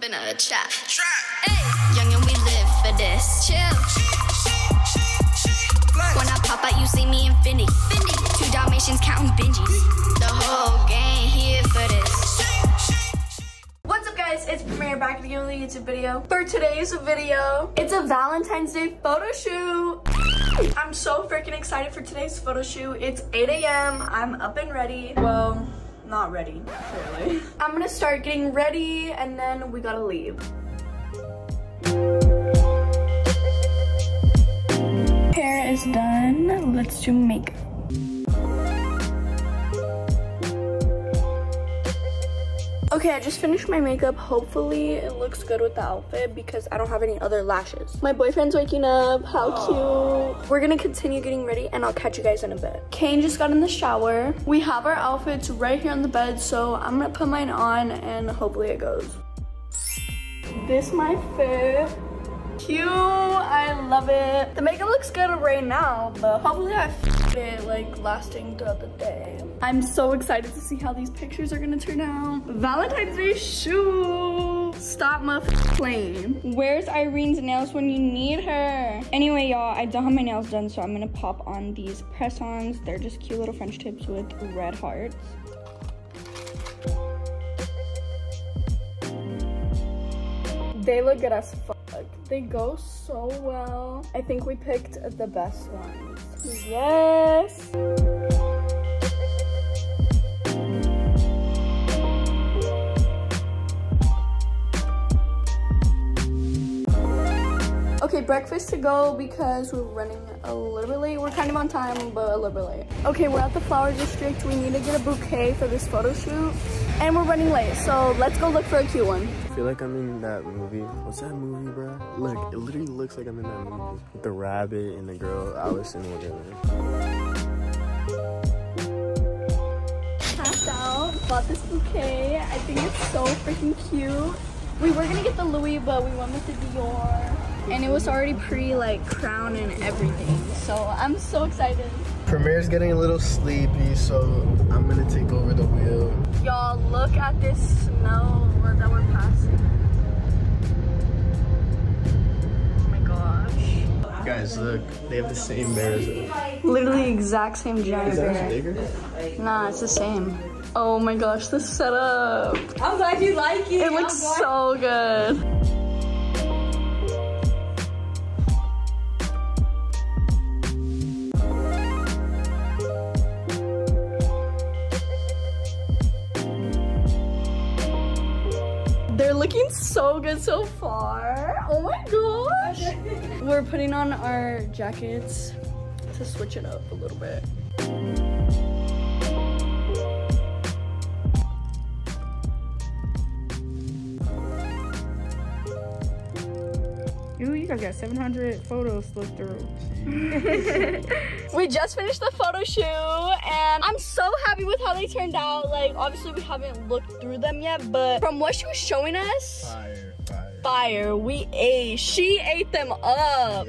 up in a trap. Trap. Hey, young and we live for this. Chill. When I pop out, you see me in Fendi. Fendi. Two Dalmatians counting Benjis. The whole gang here for this. What's up guys, it's Prymrr back again with a YouTube video. For today's video, it's a Valentine's Day photo shoot. I'm so freaking excited for today's photo shoot. It's 8 a.m. I'm up and ready. Well, not ready, clearly. I'm gonna start getting ready and then we gotta leave. Hair is done. Let's do makeup. Okay, I just finished my makeup. Hopefully it looks good with the outfit because I don't have any other lashes. My boyfriend's waking up. How cute. We're gonna continue getting ready and I'll catch you guys in a bit. Kane just got in the shower. We have our outfits right here on the bed, so I'm gonna put mine on and hopefully it goes. This my fit. Cute, I love it. The makeup looks good right now, but hopefully I it like lasting throughout the day. I'm so excited to see how these pictures are gonna turn out. Valentine's Day shoot. Stop my playing. Where's Irene's nails when you need her? Anyway, y'all, I don't have my nails done, so I'm gonna pop on these press-ons. They're just cute little French tips with red hearts. They look good as fuck. They go so well. I think we picked the best ones. Yes. Okay, breakfast to go because we're running a little bit late. We're kind of on time, but a little bit late. Okay, we're at the flower district. We need to get a bouquet for this photo shoot. And we're running late, so let's go look for a cute one. I feel like I'm in that movie. What's that movie, bro? Look, it literally looks like I'm in that movie. With the rabbit and the girl, Allison, whatever. Passed out, bought this bouquet. I think it's so freaking cute. We were gonna get the Louis, but we went with the Dior. And it was already pre like crown and everything. So I'm so excited. Prymrr's getting a little sleepy, so I'm gonna take over the wheel. Y'all look at this snow that we're passing. Oh my gosh. Guys, look, they have the same bear as us. Literally exact same giant Is that bear. bigger? Nah, it's the same. Oh my gosh, the setup. I'm glad you like it. It looks so good. They're looking so good so far. Oh my gosh. We're putting on our jackets to switch it up a little bit. Ooh, you guys got 700 photos to look through. we just finished the photo shoot and I'm so happy with how they turned out. Like obviously we haven't looked through them yet, but from what she was showing us, Fire, fire. fire, we ate. She ate them up.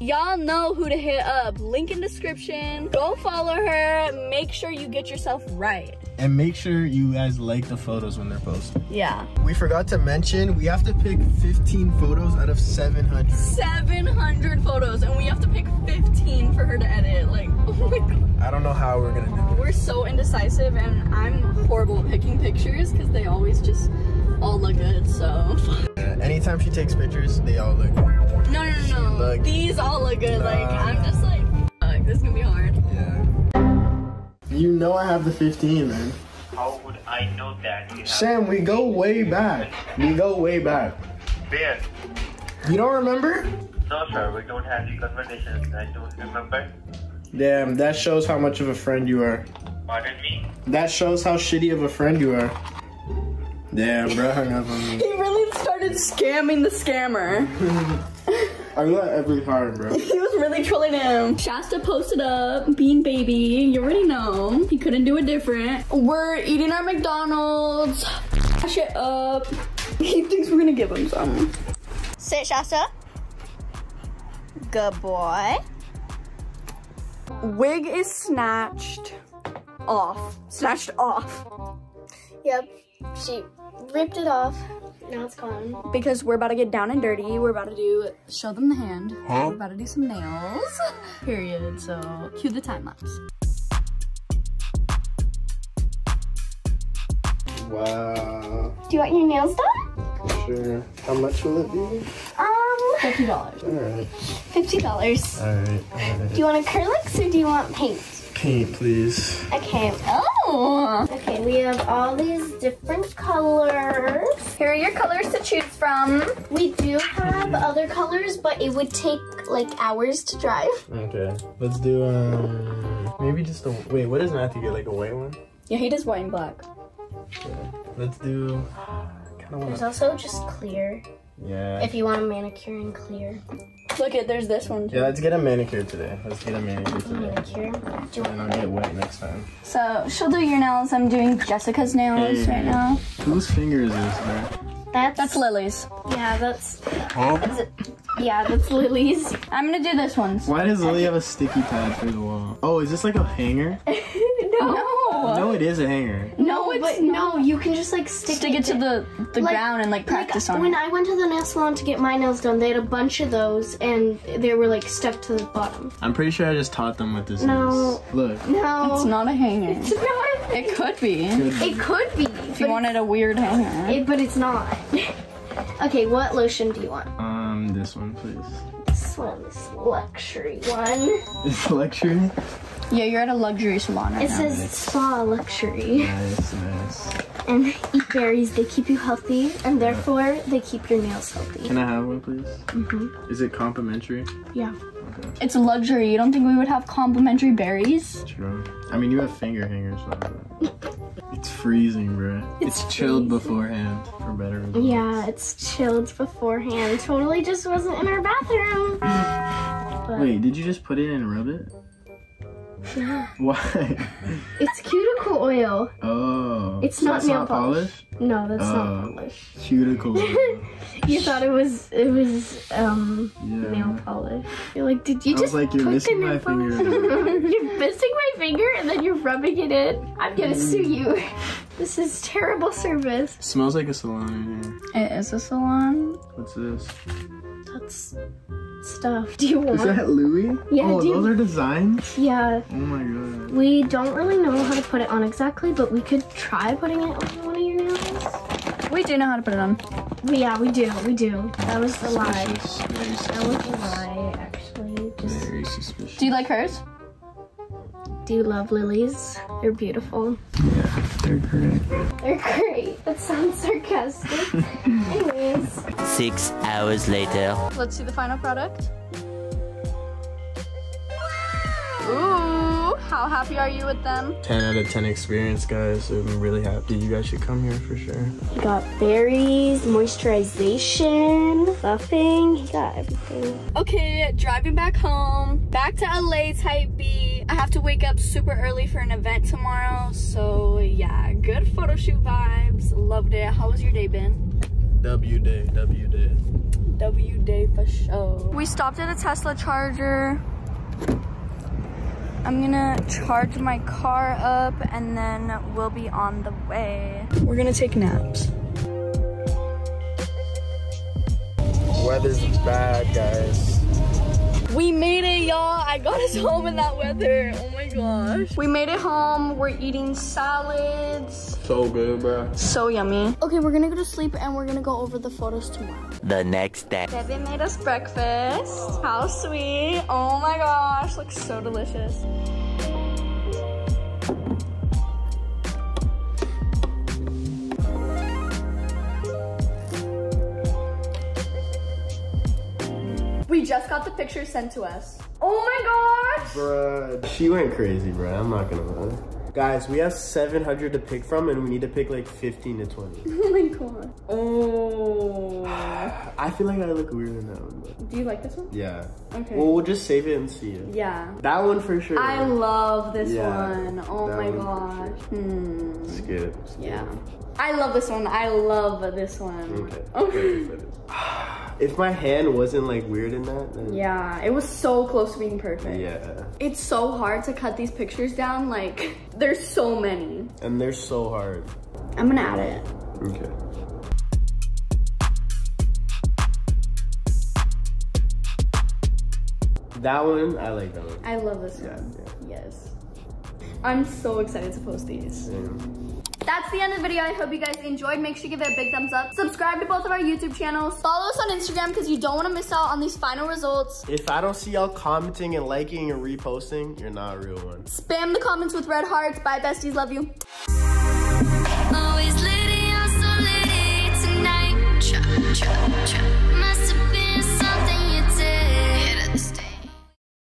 Y'all know who to hit up. Link in description. Go follow her. Make sure you get yourself right. And make sure you guys like the photos when they're posted. Yeah. We forgot to mention, we have to pick 15 photos out of 700. 700 photos and we have to pick 15 for her to edit. Like, oh my god. I don't know how we're gonna do it. We're so indecisive and I'm horrible at picking pictures because they always just all look good, so. it. Anytime she takes pictures, they all look good. No, no, no, no. Look. These all look good. Like, I'm just like, fuck, this is gonna be hard. Yeah. You know I have the 15, man. How would I know that? You have Sam, we go way back. We go way back. where? You don't remember? No, sir. We don't have the conversations. I don't remember. Damn, that shows how much of a friend you are. Pardon me. That shows how shitty of a friend you are. Damn, bro hung up on me. He really started scamming the scammer. I let every time, bro. He was really trolling him. Shasta posted up, Bean baby. You already know. He couldn't do it different. We're eating our McDonald's. Cash it up. He thinks we're gonna give him some. Say it, Shasta. Good boy. Wig is snatched off. Snatched off. Yep. She ripped it off. Now it's gone. Because we're about to get down and dirty. We're about to do show them the hand. We're about to do some nails. Period. So cue the time lapse. Wow. Do you want your nails done? Sure. How much will it be? Um, fifty dollars. Alright. Fifty dollars. Alright. Alright. Do you want acrylics or do you want paint? Paint, please. Okay. Oh. Okay, we have all these different colors. Here are your colors to choose from. We do have other colors, but it would take like hours to dry. Okay. Let's do um maybe just a wait, what does Matthew get? Like a white one? Yeah, he does white and black. Okay. Let's do kinda There's wanna also just clear. Yeah. If you want a manicure and clear. Look at there's this one Yeah, let's get a manicure today. Let's get a manicure today. Manicure. Do you And I'll get wet next time. So she'll do your nails. I'm doing Jessica's nails right now. Whose finger is this, man? That's that's Lily's. Yeah, that's oh. yeah, that's Lily's. I'm gonna do this one. Why does Lily have a sticky pad for the wall? Oh, is this like a hanger? No, No, it is a hanger. no, it's no. You can just like stick, Stick it to the, the Like- ground and like practice on when it. I went to the nail salon to get my nails done, they had a bunch of those, and they were like stuck to the bottom. I'm pretty sure I just taught them what this No. is. Look. No, It's not a hanger. It's not. It could be. It could be, If you wanted a weird hanger. it, but it's not. okay, what lotion do you want? Um, this one, please. This one's luxury one. It's luxury. Yeah, you're at a luxury salon right It now. says spa luxury. Nice, nice. And eat berries, they keep you healthy, and therefore they keep your nails healthy. Can I have one, please? Mm-hmm. Is it complimentary? Yeah. Okay. It's luxury. You don't think we would have complimentary berries? True. I mean, you have finger hangers. So it's freezing, bro. It's, chilled beforehand for better results. Yeah, it's chilled beforehand. Totally just wasn't in our bathroom. But Wait, did you just put it in and rub it? Yeah, Why? it's cuticle oil. Oh. It's so not nail not polish. No, that's Oh. not polish. Cuticle. oil. You thought it was it was um Yeah. nail polish. You're like, did you I was just like, you're put the missing nail my finger. you're missing my finger and then you're rubbing it in. I'm gonna sue you. This is terrible service. Smells like a salon in here. It is a salon. What's this? That's stuff. Do you want? Is that Louis? Yeah, Oh, dude. those are designs? yeah. Oh my god. We don't really know how to put it on exactly, but we could try putting it on one of your nails. We do know how to put it on. Yeah, we do. We do. That was the lie. Suspicious. That was a lie, actually. Just Very suspicious. Do you like hers? do you love lilies. They're beautiful. They're correct. They're great. That sounds sarcastic. Anyways. Six hours later. Let's see the final product. Ooh, how happy are you with them? 10 out of 10 experience, guys. I'm really happy. You guys should come here for sure. He got berries, moisturization, buffing. He got everything. Okay, driving back home, back to LA type B. I have to wake up super early for an event tomorrow, so yeah, good photo shoot vibes. Loved it. How was your day been? W day, W day. W day for sure. We stopped at a Tesla charger. I'm gonna charge my car up and then we'll be on the way. We're gonna take naps. Weather's bad, guys. We made it, y'all. I got us home in that weather. Oh my gosh. We made it home. We're eating salads. So good, bro. So yummy. Okay, we're gonna go to sleep and we're gonna go over the photos tomorrow. The next day. Debbie made us breakfast. How sweet. Oh my gosh. Looks so delicious. We just got the picture sent to us. Oh my gosh. Bruh. She went crazy, bro. I'm not gonna lie. Guys, we have 700 to pick from, and we need to pick like 15 to 20. Oh my god. Oh. I feel like I look weird in that one, but Do you like this one? yeah. Okay. Well, we'll just save it and see it. Yeah. That one for sure. I love this Yeah, one. Oh that my one for gosh. Hmm. Skip. skip. Yeah. I love this one. I love this one. Okay. Oh. Ready for this. If my hand wasn't like weird in that, then Yeah, it was so close to being perfect. yeah. It's so hard to cut these pictures down. Like, there's so many. And they're so hard. I'm gonna add it. Okay. That one, I like that one. I love this Yeah, one. yeah. Yes. I'm so excited to post these. Same. That's the end of the video. I hope you guys enjoyed. Make sure you give it a big thumbs up. Subscribe to both of our YouTube channels. Follow us on Instagram because you don't want to miss out on these final results. If I don't see y'all commenting and liking and reposting, you're not a real one. Spam the comments with red hearts. Bye, besties. Love you. Always so tonight.